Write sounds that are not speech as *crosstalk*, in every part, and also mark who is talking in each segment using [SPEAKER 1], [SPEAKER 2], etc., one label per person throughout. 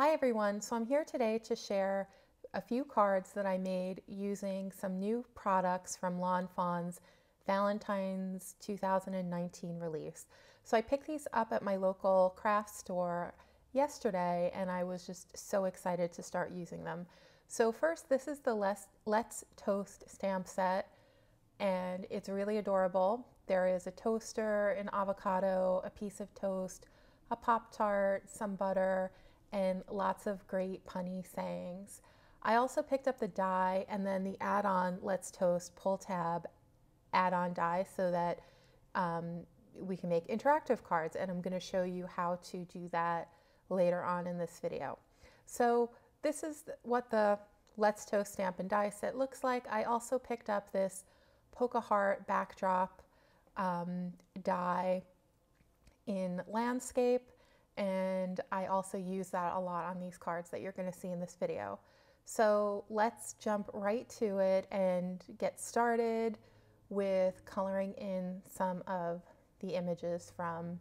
[SPEAKER 1] Hi everyone, so I'm here today to share a few cards that I made using some new products from Lawn Fawn's Valentine's 2019 release. So I picked these up at my local craft store yesterday and I was just so excited to start using them. So first, this is the Let's, Let's Toast stamp set and it's really adorable. There is a toaster, an avocado, a piece of toast, a Pop-Tart, some butter, and lots of great punny sayings. I also picked up the die and then the add-on Let's Toast pull tab add-on die so that um, we can make interactive cards and I'm going to show you how to do that later on in this video. So this is what the Let's Toast stamp and die set looks like. I also picked up this Polka Heart backdrop um, die in landscape and I also use that a lot on these cards that you're going to see in this video. So let's jump right to it and get started with coloring in some of the images from,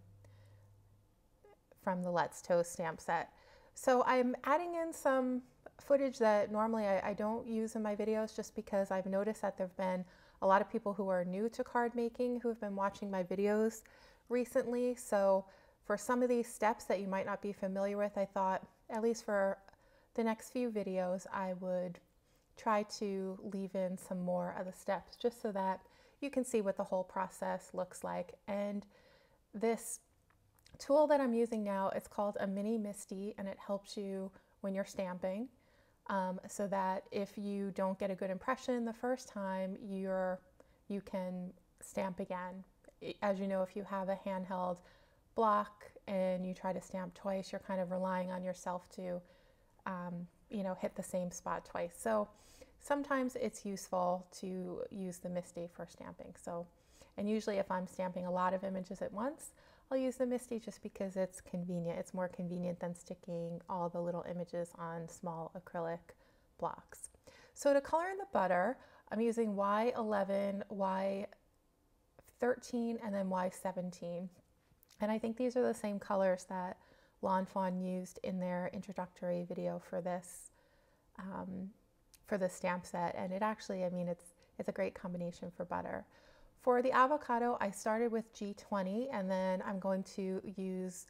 [SPEAKER 1] from the Let's Toast stamp set. So I'm adding in some footage that normally I, I don't use in my videos just because I've noticed that there have been a lot of people who are new to card making who have been watching my videos recently. So for some of these steps that you might not be familiar with, I thought, at least for the next few videos, I would try to leave in some more of the steps just so that you can see what the whole process looks like. And this tool that I'm using now, it's called a Mini Misti and it helps you when you're stamping um, so that if you don't get a good impression the first time, you're, you can stamp again. As you know, if you have a handheld block and you try to stamp twice, you're kind of relying on yourself to, um, you know, hit the same spot twice. So sometimes it's useful to use the Misti for stamping. So, and usually if I'm stamping a lot of images at once, I'll use the Misti just because it's convenient. It's more convenient than sticking all the little images on small acrylic blocks. So to color in the butter, I'm using Y11, Y13, and then Y17. And I think these are the same colors that Lawn Fawn used in their introductory video for this um, for the stamp set. And it actually, I mean, it's it's a great combination for butter. For the avocado, I started with G20 and then I'm going to use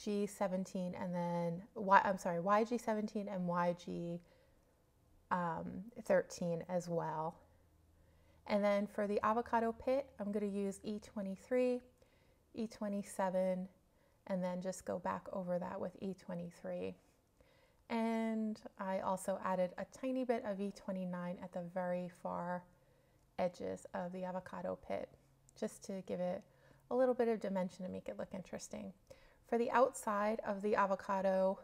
[SPEAKER 1] G17 and then Y, I'm sorry, YG17 and YG13 um, as well. And then for the avocado pit, I'm going to use E23 E27, and then just go back over that with E23. And I also added a tiny bit of E29 at the very far edges of the avocado pit, just to give it a little bit of dimension and make it look interesting. For the outside of the avocado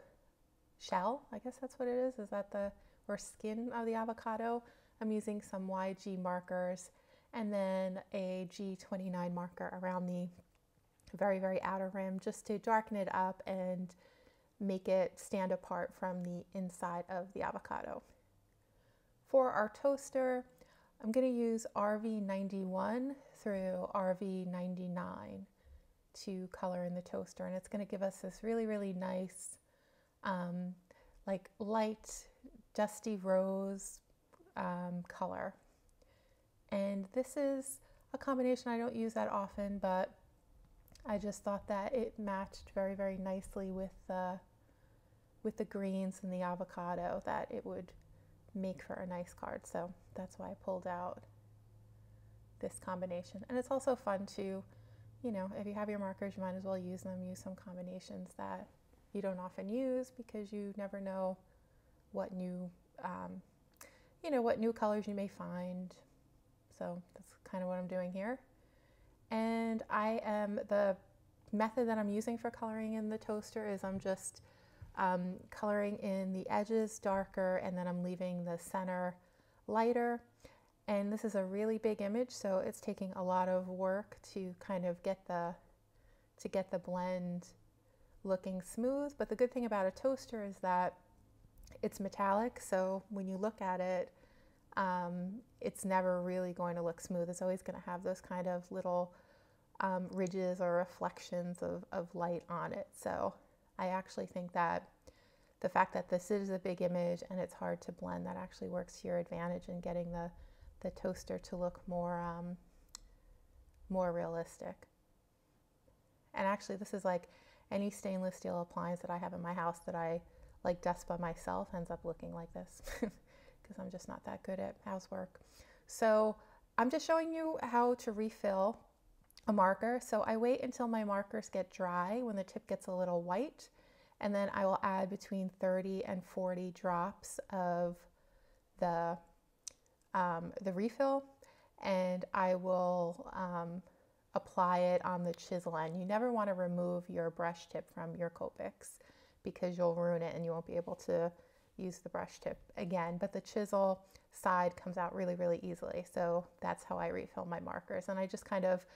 [SPEAKER 1] shell, I guess that's what it is, is that the, or skin of the avocado, I'm using some YG markers and then a G29 marker around the very, very outer rim just to darken it up and make it stand apart from the inside of the avocado. For our toaster, I'm going to use RV91 through RV99 to color in the toaster and it's going to give us this really, really nice um, like light dusty rose um, color. And this is a combination I don't use that often, but I just thought that it matched very, very nicely with the, with the greens and the avocado that it would make for a nice card. So that's why I pulled out this combination. And it's also fun to, you know, if you have your markers, you might as well use them. Use some combinations that you don't often use because you never know what new, um, you know, what new colors you may find. So that's kind of what I'm doing here. And I am, the method that I'm using for coloring in the toaster is I'm just um, coloring in the edges darker and then I'm leaving the center lighter. And this is a really big image, so it's taking a lot of work to kind of get the, to get the blend looking smooth. But the good thing about a toaster is that it's metallic, so when you look at it, um, it's never really going to look smooth. It's always going to have those kind of little um, ridges or reflections of, of light on it. So I actually think that the fact that this is a big image and it's hard to blend, that actually works to your advantage in getting the, the toaster to look more, um, more realistic. And actually this is like any stainless steel appliance that I have in my house that I like dust by myself ends up looking like this *laughs* because I'm just not that good at housework. So I'm just showing you how to refill a marker. So I wait until my markers get dry when the tip gets a little white and then I will add between 30 and 40 drops of the, um, the refill and I will um, apply it on the chisel end. You never want to remove your brush tip from your Copics because you'll ruin it and you won't be able to use the brush tip again. But the chisel side comes out really, really easily. So that's how I refill my markers. And I just kind of,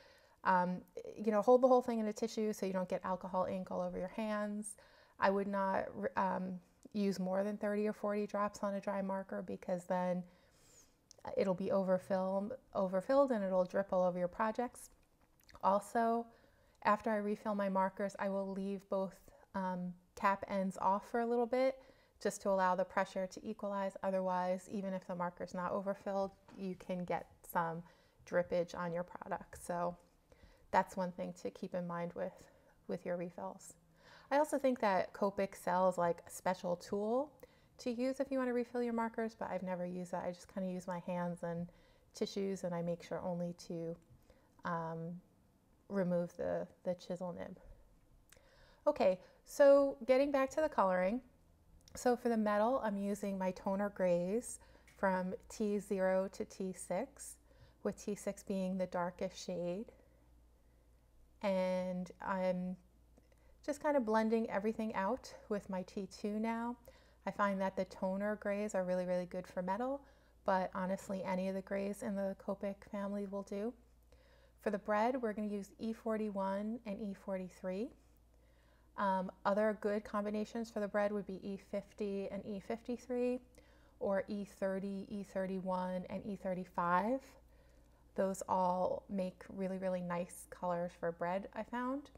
[SPEAKER 1] um, you know, hold the whole thing in a tissue so you don't get alcohol ink all over your hands. I would not um, use more than 30 or 40 drops on a dry marker because then it'll be overfilled, overfilled and it'll drip all over your projects. Also, after I refill my markers, I will leave both um, cap ends off for a little bit just to allow the pressure to equalize. Otherwise, even if the marker's not overfilled, you can get some drippage on your product. So that's one thing to keep in mind with, with your refills. I also think that Copic sells like a special tool to use if you want to refill your markers, but I've never used that. I just kind of use my hands and tissues and I make sure only to um, remove the, the chisel nib. Okay, so getting back to the coloring, so for the metal, I'm using my toner grays from T0 to T6, with T6 being the darkest shade. And I'm just kind of blending everything out with my T2 now. I find that the toner grays are really, really good for metal, but honestly, any of the grays in the Copic family will do. For the bread, we're going to use E41 and E43. Um, other good combinations for the bread would be E50 and E53 or E30, E31, and E35. Those all make really, really nice colors for bread, I found.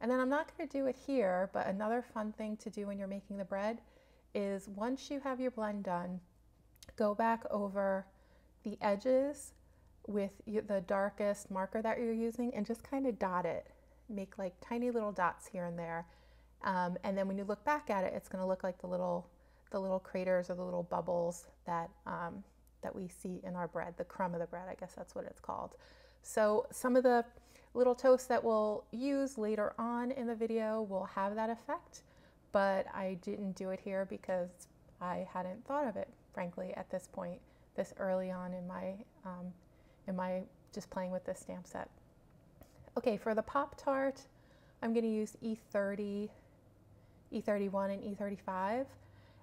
[SPEAKER 1] And then I'm not going to do it here, but another fun thing to do when you're making the bread is once you have your blend done, go back over the edges with the darkest marker that you're using and just kind of dot it. Make like tiny little dots here and there. Um, and then when you look back at it, it's going to look like the little, the little craters or the little bubbles that, um, that we see in our bread, the crumb of the bread, I guess that's what it's called. So some of the little toasts that we'll use later on in the video will have that effect, but I didn't do it here because I hadn't thought of it, frankly, at this point, this early on in my um, am I just playing with this stamp set? Okay, for the Pop-Tart, I'm going to use E30, E31, and E35.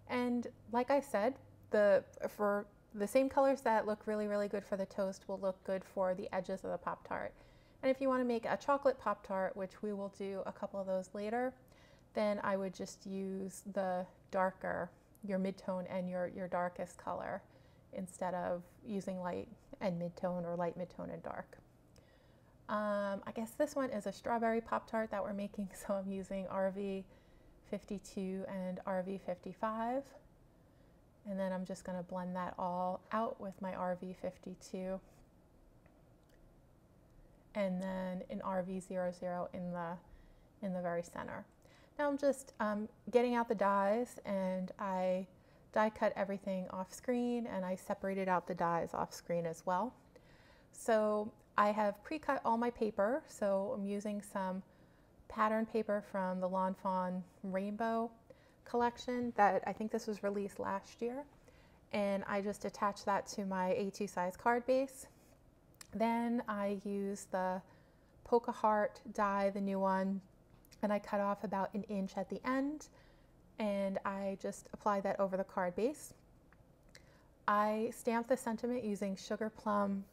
[SPEAKER 1] And like I said, the for the same colors that look really, really good for the toast will look good for the edges of the Pop-Tart. And if you want to make a chocolate Pop-Tart, which we will do a couple of those later, then I would just use the darker, your midtone and your, your darkest color instead of using light and midtone or light midtone and dark. Um, I guess this one is a strawberry Pop-Tart that we're making, *laughs* so I'm using RV 52 and RV 55. And then I'm just going to blend that all out with my RV 52. And then an RV 00 in the, in the very center. Now I'm just um, getting out the dies and I die cut everything off screen and I separated out the dies off screen as well. So I have pre-cut all my paper. So I'm using some pattern paper from the Lawn Fawn Rainbow collection that I think this was released last year. And I just attached that to my A2 size card base. Then I use the Polka Heart die, the new one, and I cut off about an inch at the end and I just apply that over the card base. I stamp the sentiment using Sugar Plum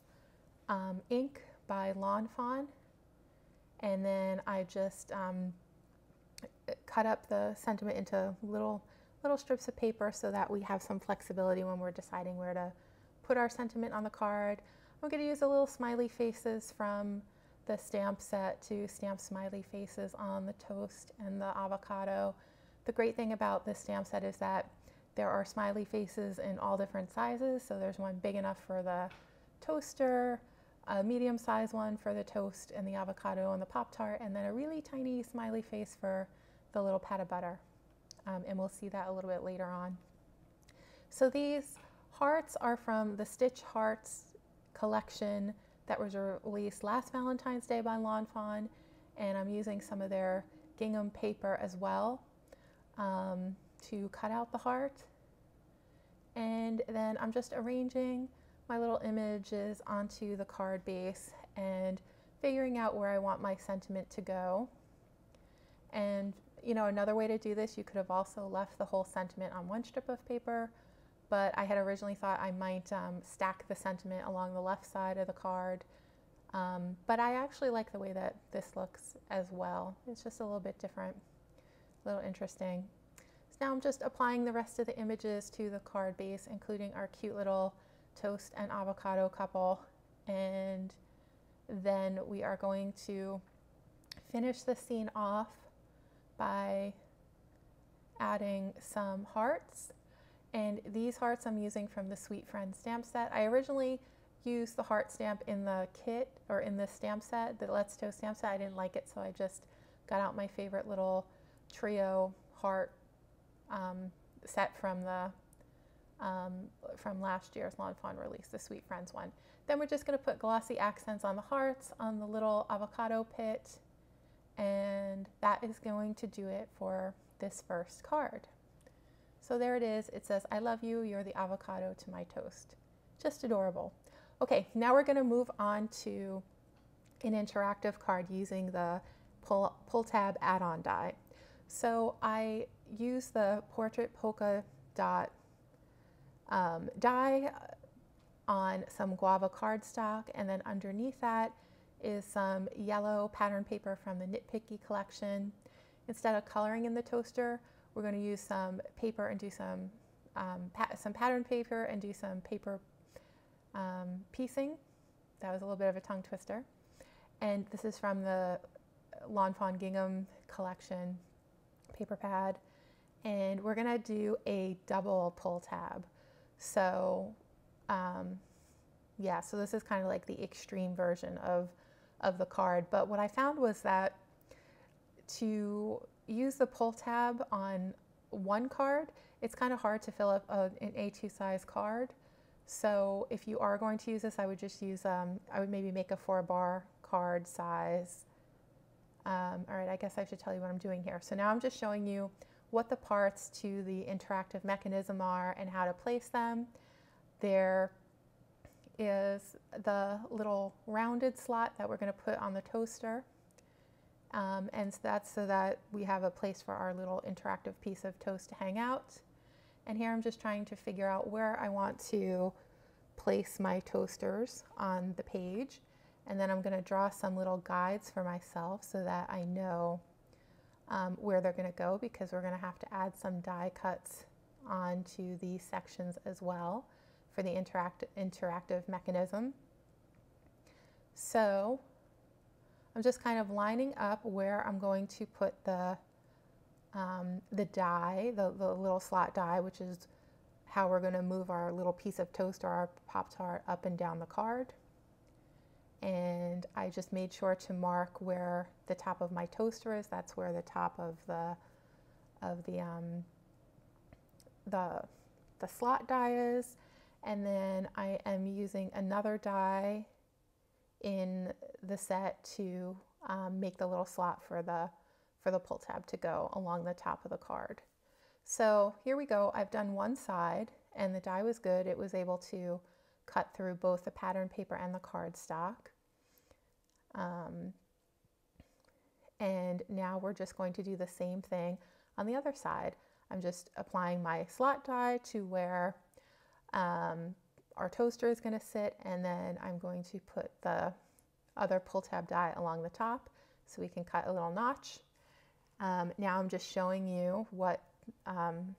[SPEAKER 1] um, ink by Lawn Fawn and then I just um, cut up the sentiment into little little strips of paper so that we have some flexibility when we're deciding where to put our sentiment on the card. I'm going to use a little smiley faces from the stamp set to stamp smiley faces on the toast and the avocado The great thing about this stamp set is that there are smiley faces in all different sizes. So there's one big enough for the toaster, a medium sized one for the toast and the avocado and the Pop Tart, and then a really tiny smiley face for the little pat of butter. Um, and we'll see that a little bit later on. So these hearts are from the Stitch Hearts collection that was released last Valentine's Day by Lawn Fawn, and I'm using some of their gingham paper as well um, to cut out the heart. And then I'm just arranging my little images onto the card base and figuring out where I want my sentiment to go. And you know, another way to do this, you could have also left the whole sentiment on one strip of paper, but I had originally thought I might um, stack the sentiment along the left side of the card. Um, but I actually like the way that this looks as well. It's just a little bit different, a little interesting. So now I'm just applying the rest of the images to the card base, including our cute little toast and avocado couple. And then we are going to finish the scene off by adding some hearts. And these hearts I'm using from the Sweet Friend stamp set. I originally used the heart stamp in the kit or in the stamp set, the Let's Toast stamp set. I didn't like it, so I just got out my favorite little trio heart um, set from the um, from last year's Lawn Fawn release, the Sweet Friends one. Then we're just going to put glossy accents on the hearts, on the little avocado pit, and that is going to do it for this first card. So there it is. It says, I love you. You're the avocado to my toast. Just adorable. Okay, now we're going to move on to an interactive card using the pull, pull tab add-on die. So I use the portrait polka dot um, die on some guava cardstock and then underneath that is some yellow pattern paper from the Knit Picky collection. Instead of coloring in the toaster, we're going to use some paper and do some um, pa some pattern paper and do some paper um, piecing. That was a little bit of a tongue twister. And this is from the Lawn Fawn Gingham collection paper pad. And we're going to do a double pull tab. So um, yeah, so this is kind of like the extreme version of of the card. But what I found was that to use the pull tab on one card, it's kind of hard to fill up a, an A2 size card. So if you are going to use this, I would just use, um, I would maybe make a four bar card size. Um, all right, I guess I should tell you what I'm doing here. So now I'm just showing you what the parts to the interactive mechanism are and how to place them. There is the little rounded slot that we're going to put on the toaster. Um, and so that's so that we have a place for our little interactive piece of toast to hang out. And here I'm just trying to figure out where I want to place my toasters on the page. And then I'm going to draw some little guides for myself so that I know um, where they're going to go because we're going to have to add some die cuts onto these sections as well for the interact interactive mechanism. So I'm just kind of lining up where I'm going to put the, um, the die, the, the little slot die, which is how we're going to move our little piece of toast or our Pop-Tart up and down the card. And I just made sure to mark where the top of my toaster is. That's where the top of the of the um, the the slot die is. And then I am using another die in the set to um, make the little slot for the, for the pull tab to go along the top of the card. So here we go. I've done one side and the die was good. It was able to cut through both the pattern paper and the cardstock. Um, and now we're just going to do the same thing on the other side. I'm just applying my slot die to where um, our toaster is going to sit and then I'm going to put the other pull tab die along the top so we can cut a little notch. Um, now I'm just showing you what um,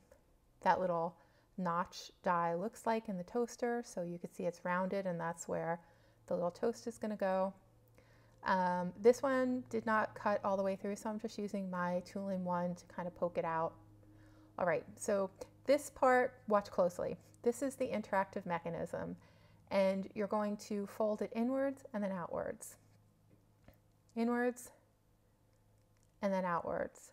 [SPEAKER 1] that little notch die looks like in the toaster so you can see it's rounded and that's where the little toast is going to go. Um, this one did not cut all the way through so I'm just using my tool in one to kind of poke it out All right, so this part, watch closely. This is the interactive mechanism and you're going to fold it inwards and then outwards. Inwards and then outwards.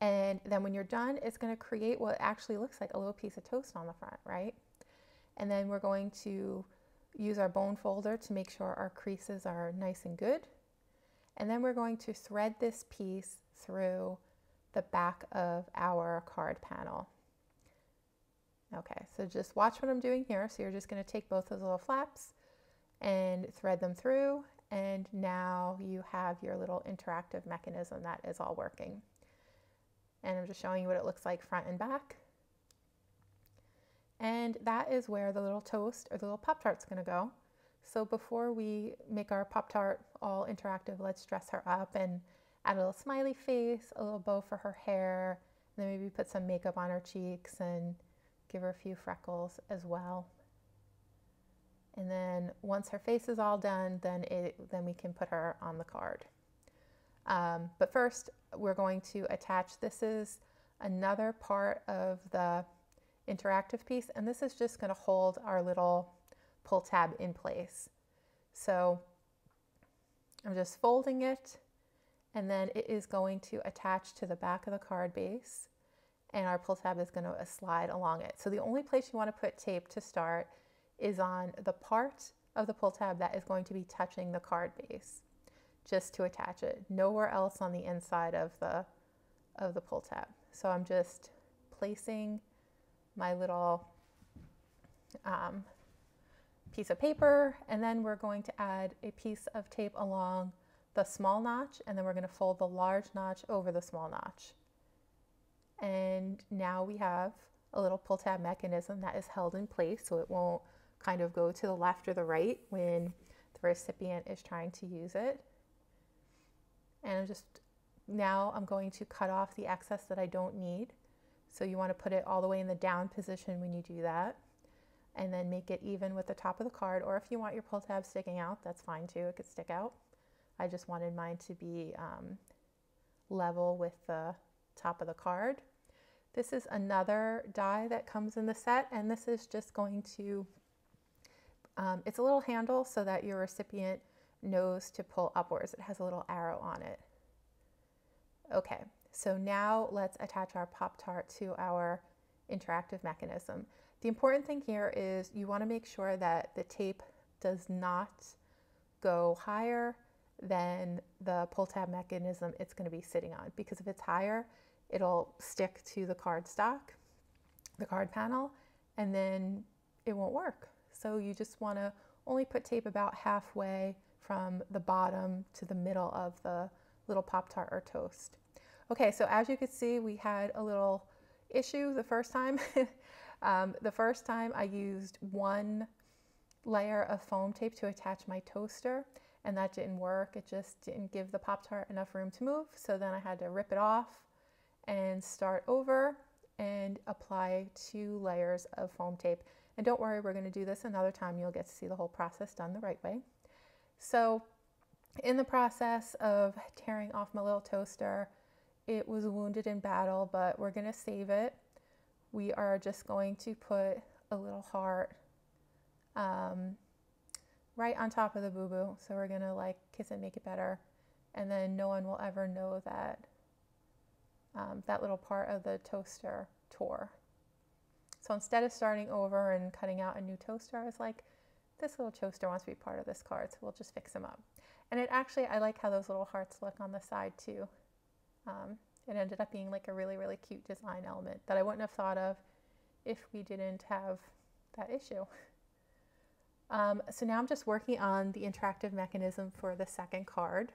[SPEAKER 1] And then when you're done, it's going to create what actually looks like a little piece of toast on the front, right? And then we're going to use our bone folder to make sure our creases are nice and good. And then we're going to thread this piece through the back of our card panel. Okay, so just watch what I'm doing here. So you're just going to take both those little flaps and thread them through. And now you have your little interactive mechanism that is all working. And I'm just showing you what it looks like front and back. And that is where the little toast or the little Pop-Tart's gonna go. So before we make our Pop-Tart all interactive, let's dress her up and add a little smiley face, a little bow for her hair, and then maybe put some makeup on her cheeks and give her a few freckles as well. And then once her face is all done, then, it, then we can put her on the card. Um, but first, we're going to attach, this is another part of the interactive piece, and this is just gonna hold our little pull tab in place. So I'm just folding it, and then it is going to attach to the back of the card base, and our pull tab is gonna slide along it. So the only place you wanna put tape to start is on the part of the pull tab that is going to be touching the card base just to attach it. Nowhere else on the inside of the, of the pull tab. So I'm just placing my little um, piece of paper and then we're going to add a piece of tape along the small notch and then we're going to fold the large notch over the small notch. And now we have a little pull tab mechanism that is held in place so it won't kind of go to the left or the right when the recipient is trying to use it. And I'm just, now I'm going to cut off the excess that I don't need. So you want to put it all the way in the down position when you do that. And then make it even with the top of the card. Or if you want your pull tab sticking out, that's fine too. It could stick out. I just wanted mine to be um, level with the top of the card. This is another die that comes in the set and this is just going to um, it's a little handle so that your recipient knows to pull upwards. It has a little arrow on it. Okay, so now let's attach our Pop-Tart to our interactive mechanism. The important thing here is you want to make sure that the tape does not go higher than the pull tab mechanism it's going to be sitting on because if it's higher it'll stick to the card stock, the card panel, and then it won't work. So you just want to only put tape about halfway from the bottom to the middle of the little Pop-Tart or toast. Okay, so as you can see, we had a little issue the first time. *laughs* um, the first time I used one layer of foam tape to attach my toaster and that didn't work. It just didn't give the Pop-Tart enough room to move. So then I had to rip it off and start over and apply two layers of foam tape. And don't worry, we're gonna do this another time. You'll get to see the whole process done the right way. So in the process of tearing off my little toaster, it was wounded in battle, but we're gonna save it. We are just going to put a little heart um, right on top of the boo-boo. So we're gonna like kiss it, make it better. And then no one will ever know that um, that little part of the toaster tore. So instead of starting over and cutting out a new toaster, I was like, this little toaster wants to be part of this card, so we'll just fix them up. And it actually, I like how those little hearts look on the side too. Um, it ended up being like a really, really cute design element that I wouldn't have thought of if we didn't have that issue. *laughs* Um, so now I'm just working on the interactive mechanism for the second card.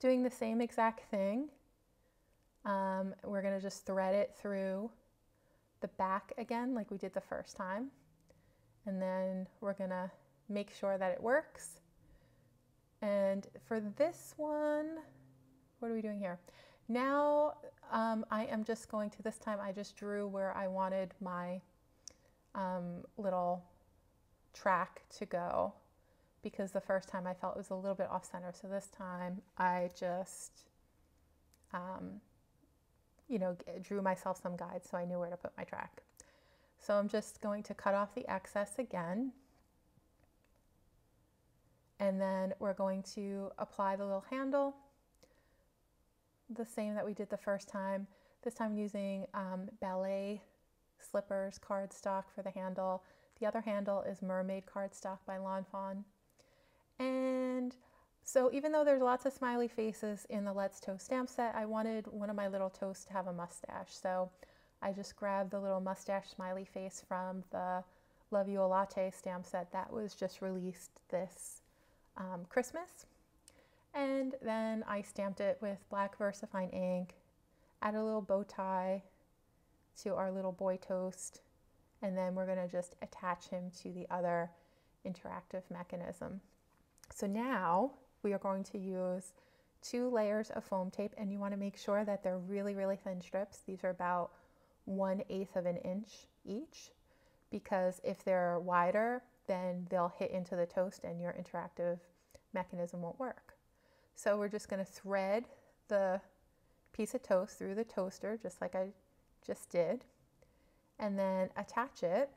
[SPEAKER 1] Doing the same exact thing. Um, we're going to just thread it through the back again like we did the first time. And then we're gonna make sure that it works. And for this one, what are we doing here? Now um, I am just going to, this time I just drew where I wanted my um, little track to go because the first time I felt it was a little bit off center. So this time I just um, you know, drew myself some guides so I knew where to put my track. So I'm just going to cut off the excess again. And then we're going to apply the little handle, the same that we did the first time. This time using um, ballet slippers cardstock for the handle. The other handle is mermaid cardstock by Lawn Fawn. And so even though there's lots of smiley faces in the Let's Toast stamp set, I wanted one of my little toasts to have a mustache. So I just grabbed the little mustache smiley face from the Love You a Latte stamp set that was just released this um, Christmas. And then I stamped it with black VersaFine ink, add a little bow tie to our little boy toast, and then we're gonna just attach him to the other interactive mechanism. So now we are going to use two layers of foam tape and you want to make sure that they're really, really thin strips. These are about one eighth of an inch each because if they're wider, then they'll hit into the toast and your interactive mechanism won't work. So we're just going to thread the piece of toast through the toaster just like I just did and then attach it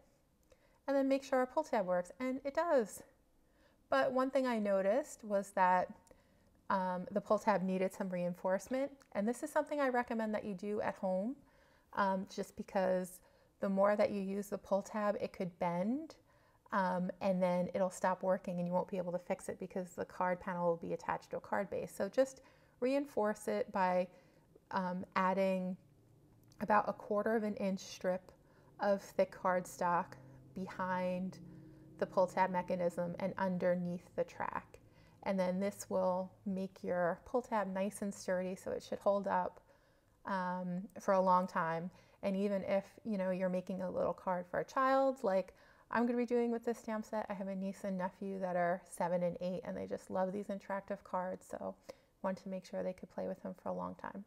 [SPEAKER 1] and then make sure our pull tab works and it does. But one thing I noticed was that um, the pull tab needed some reinforcement. And this is something I recommend that you do at home um, just because the more that you use the pull tab, it could bend um, and then it'll stop working and you won't be able to fix it because the card panel will be attached to a card base. So just reinforce it by um, adding about a quarter of an inch strip of thick cardstock behind the pull tab mechanism and underneath the track. And then this will make your pull tab nice and sturdy so it should hold up um, for a long time. And even if you know you're making a little card for a child, like I'm going to be doing with this stamp set, I have a niece and nephew that are seven and eight, and they just love these interactive cards. So wanted to make sure they could play with them for a long time.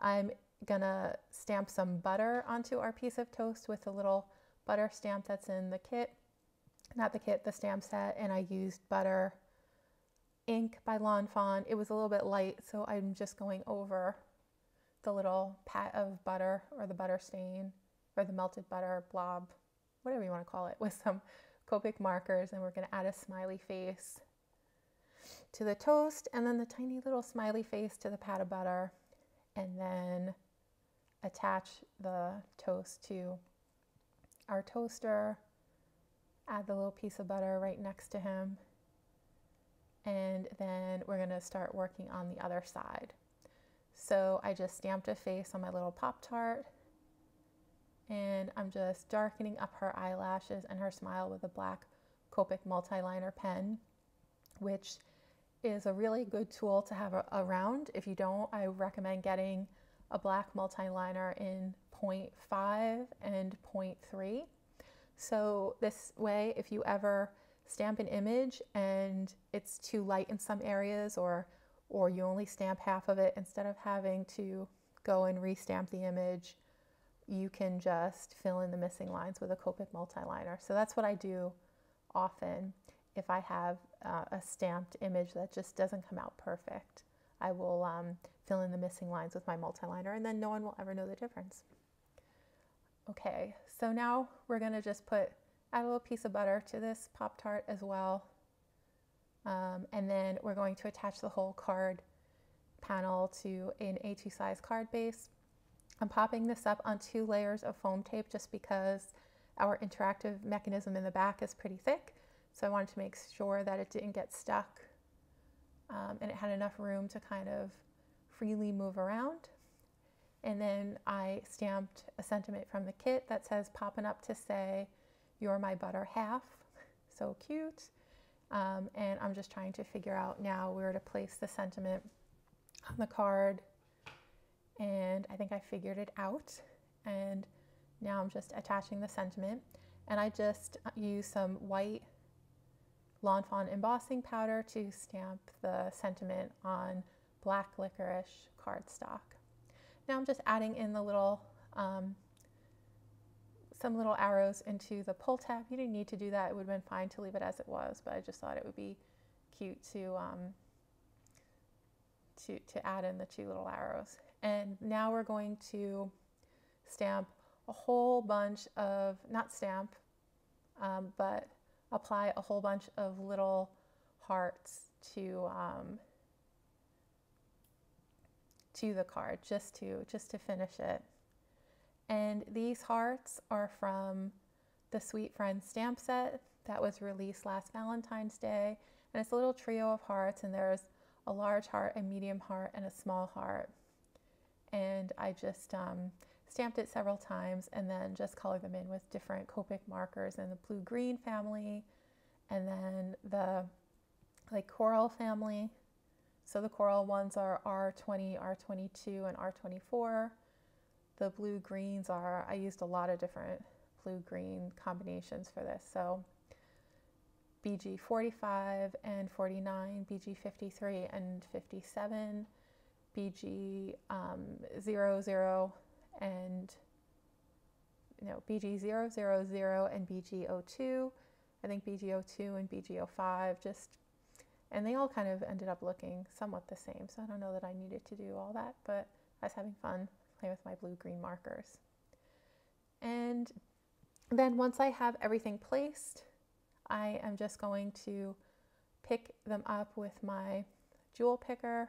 [SPEAKER 1] I'm gonna stamp some butter onto our piece of toast with a little butter stamp that's in the kit not the kit, the stamp set, and I used butter ink by Lawn Fawn. It was a little bit light, so I'm just going over the little pat of butter or the butter stain or the melted butter blob, whatever you want to call it, *laughs* with some Copic markers, and we're to add a smiley face to the toast and then the tiny little smiley face to the pat of butter, and then attach the toast to our toaster add the little piece of butter right next to him. And then we're gonna start working on the other side. So I just stamped a face on my little Pop-Tart and I'm just darkening up her eyelashes and her smile with a black Copic multi-liner pen, which is a really good tool to have around. If you don't, I recommend getting a black multi-liner in 0.5 and 0.3 so this way, if you ever stamp an image and it's too light in some areas or or you only stamp half of it instead of having to go and restamp the image, you can just fill in the missing lines with a Copic multiliner. So that's what I do often if I have uh, a stamped image that just doesn't come out perfect. I will um, fill in the missing lines with my multiliner and then no one will ever know the difference. Okay, so now we're gonna just put, add a little piece of butter to this Pop-Tart as well. Um, and then we're going to attach the whole card panel to an A2 size card base. I'm popping this up on two layers of foam tape just because our interactive mechanism in the back is pretty thick. So I wanted to make sure that it didn't get stuck um, and it had enough room to kind of freely move around. And then I stamped a sentiment from the kit that says popping up to say, You're my butter half. So cute. Um, and I'm just trying to figure out now where to place the sentiment on the card. And I think I figured it out. And now I'm just attaching the sentiment. And I just use some white Lawn Fawn embossing powder to stamp the sentiment on black licorice cardstock. Now I'm just adding in the little, um, some little arrows into the pull tab. You didn't need to do that. It would have been fine to leave it as it was, but I just thought it would be cute to, um, to, to add in the two little arrows. And now we're going to stamp a whole bunch of, not stamp, um, but apply a whole bunch of little hearts to um, to the card just to just to finish it. And these hearts are from the Sweet Friends stamp set that was released last Valentine's Day. And it's a little trio of hearts, and there's a large heart, a medium heart, and a small heart. And I just um, stamped it several times and then just colored them in with different Copic markers in the blue green family and then the like coral family. So the coral ones are R20, R22, and R24. The blue greens are, I used a lot of different blue green combinations for this. So BG 45 and 49, BG 53 and 57, BG um, 00 and you know, BG 000 and BG 02. I think BG 02 and BG 05 just, and they all kind of ended up looking somewhat the same. So I don't know that I needed to do all that, but I was having fun playing with my blue green markers. And then once I have everything placed, I am just going to pick them up with my jewel picker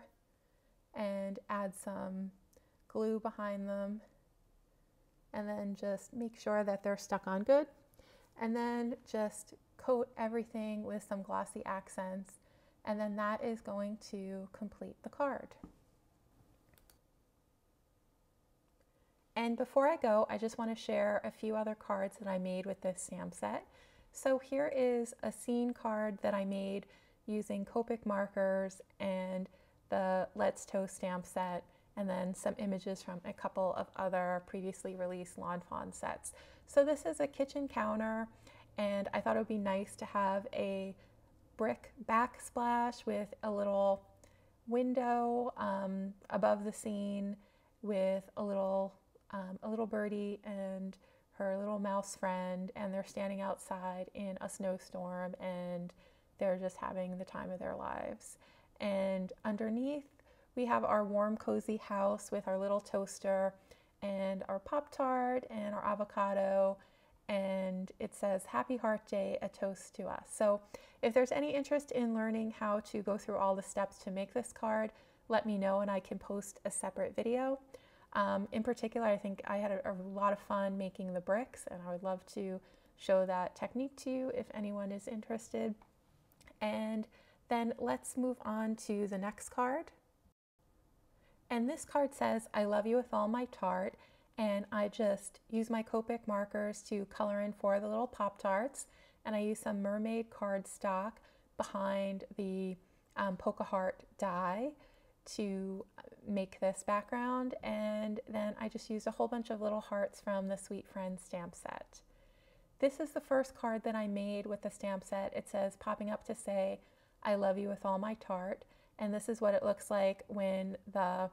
[SPEAKER 1] and add some glue behind them and then just make sure that they're stuck on good and then just coat everything with some glossy accents and then that is going to complete the card. And before I go, I just want to share a few other cards that I made with this stamp set. So here is a scene card that I made using Copic markers and the Let's Toast stamp set, and then some images from a couple of other previously released Lawn Fawn sets. So this is a kitchen counter, and I thought it would be nice to have a brick backsplash with a little window um, above the scene with a little um, a little birdie and her little mouse friend, and they're standing outside in a snowstorm and they're just having the time of their lives. And underneath, we have our warm, cozy house with our little toaster and our Pop Tart and our avocado. And it says, Happy Heart Day, a toast to us. So, if there's any interest in learning how to go through all the steps to make this card, let me know and I can post a separate video. Um, in particular, I think I had a, a, lot of fun making the bricks, and I would love to show that technique to you if anyone is interested. And then let's move on to the next card. And this card says, I love you with all my tart. And I just use my Copic markers to color in for the little Pop Tarts. And I use some mermaid cardstock behind the um, Polka Heart die to make this background and then I just used a whole bunch of little hearts from the Sweet Friends stamp set. This is the first card that I made with the stamp set. It says popping up to say, I love you with all my tart. And this is what it looks like when the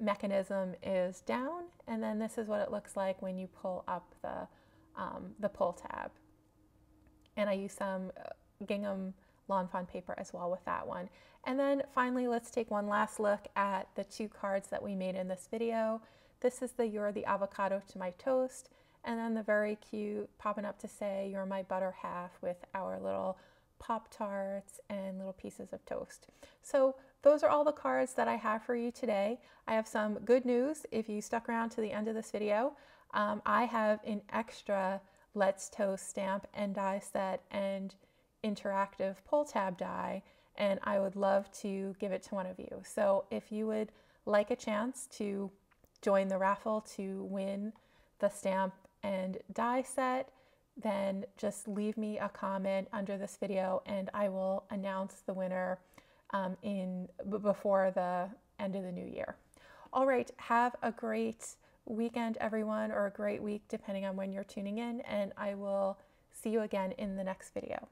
[SPEAKER 1] mechanism is down. And then this is what it looks like when you pull up the, um, the pull tab. And I use some uh, gingham lawn fawn paper as well with that one. And then finally, let's take one last look at the two cards that we made in this video. This is the You're the Avocado to My Toast, and then the very cute popping up to say You're my butter half with our little Pop-Tarts and little pieces of toast. So those are all the cards that I have for you today. I have some good news if you stuck around to the end of this video. Um, I have an extra Let's Toast stamp and die set and interactive pull tab die and I would love to give it to one of you. So if you would like a chance to join the raffle to win the stamp and die set, then just leave me a comment under this video and I will announce the winner um, in before the end of the new year. All right, have a great weekend, everyone, or a great week, depending on when you're tuning in, and I will see you again in the next video.